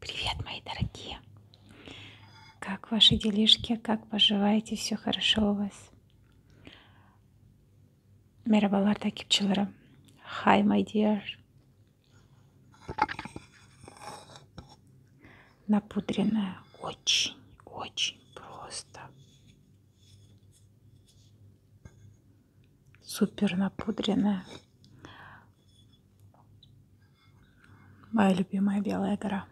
Привет, мои дорогие! Как ваши делишки? Как поживаете? Все хорошо у вас? Merhabalar takipçilerim. Hi my dear. Напудренная. Очень, очень просто. Супер напудренная. Моя любимая белая гора.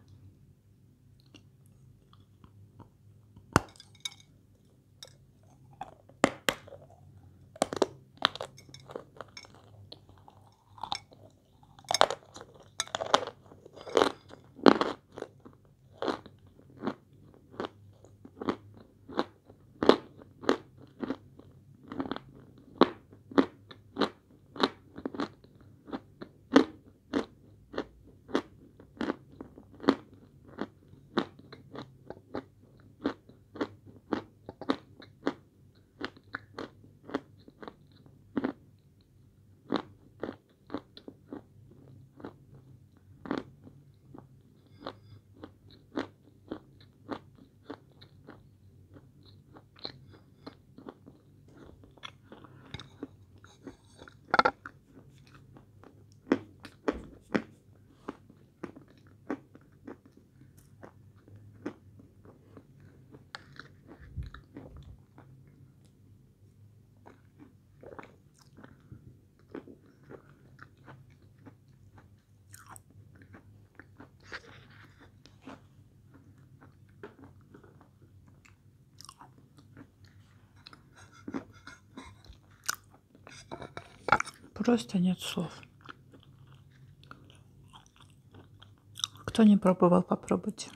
Просто нет слов. Кто не пробовал, попробуйте.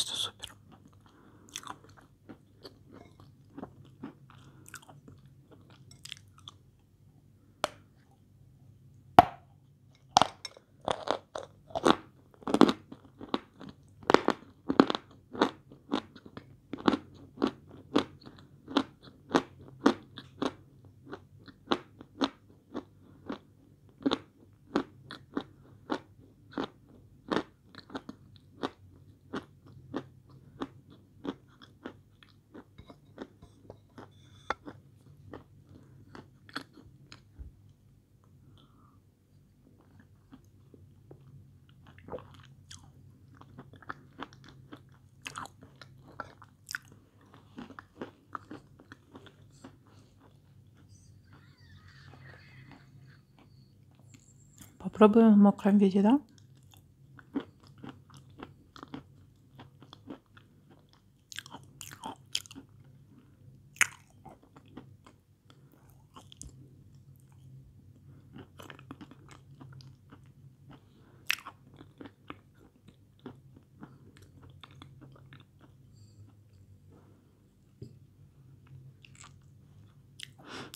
Просто супер. Попробуем в мокром виде, да?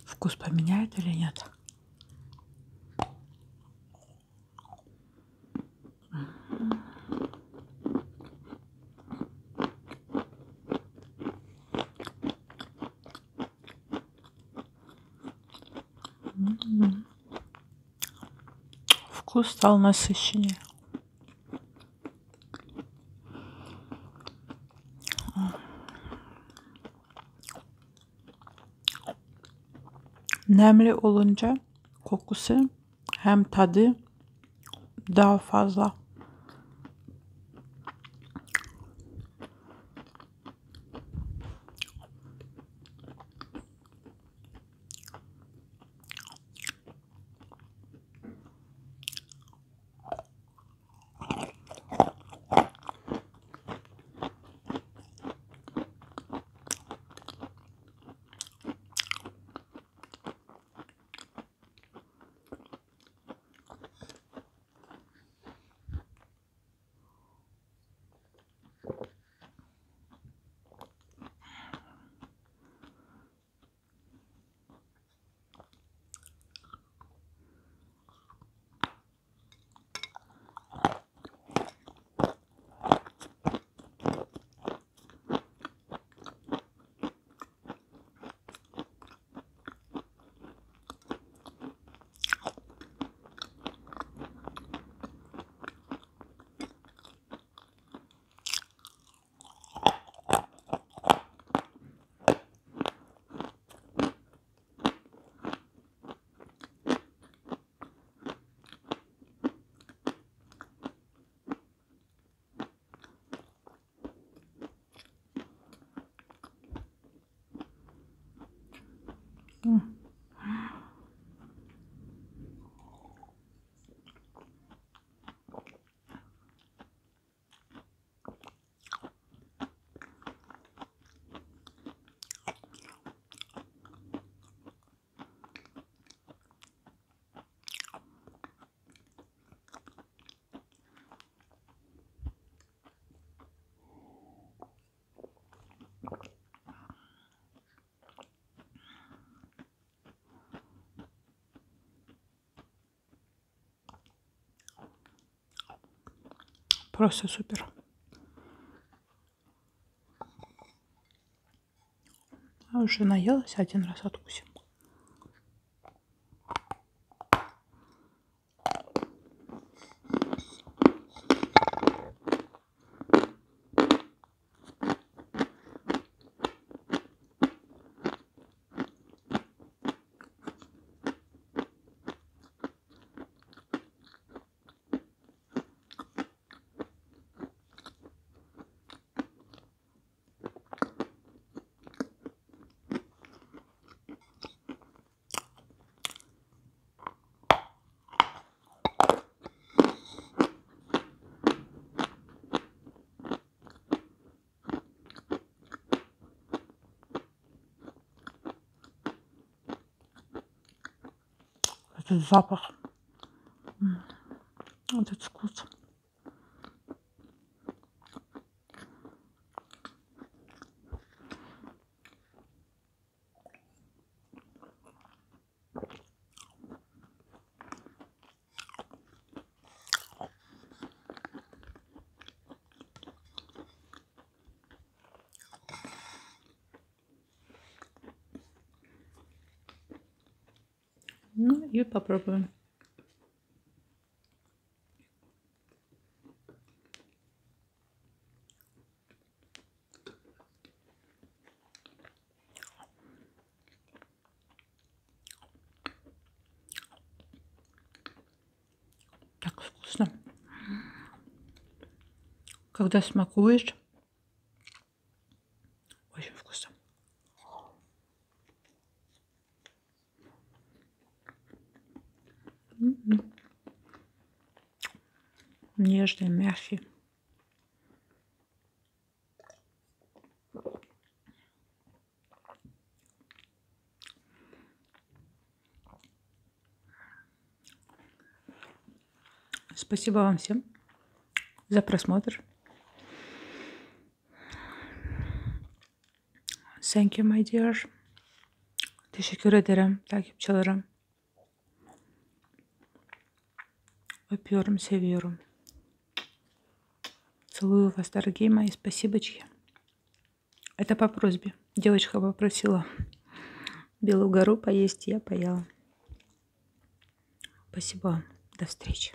Вкус поменяет или нет? Вкус стал насыщеннее. Nemli olunca kokusu hem tadı daha fazla. Mm. Просто супер. Я уже наелась, один раз откусим. Этот запах. Этот вкус. Ну и попробуем. Так вкусно. Когда смакуешь, очень вкусно. М-м. Нежный, мягкий. Спасибо вам всем за просмотр. Thank you, my dear. Teşekkür ederim takipçilerim. Öpüyorum, seviyorum. Целую вас, дорогие мои, спасибочки. Это по просьбе. Девочка попросила Белую гору поесть, я поела. Спасибо. До встречи.